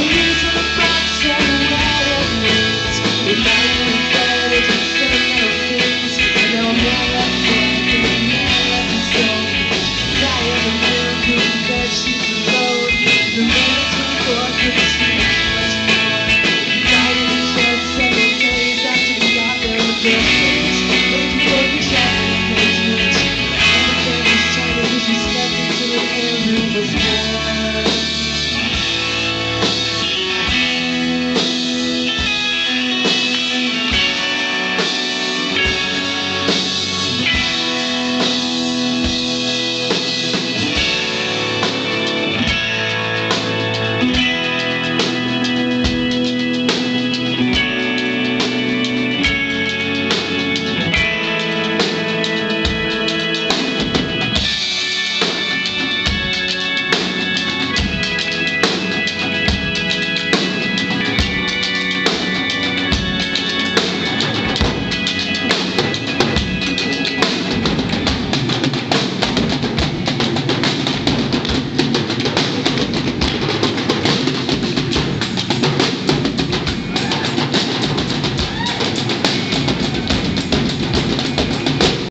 unusual.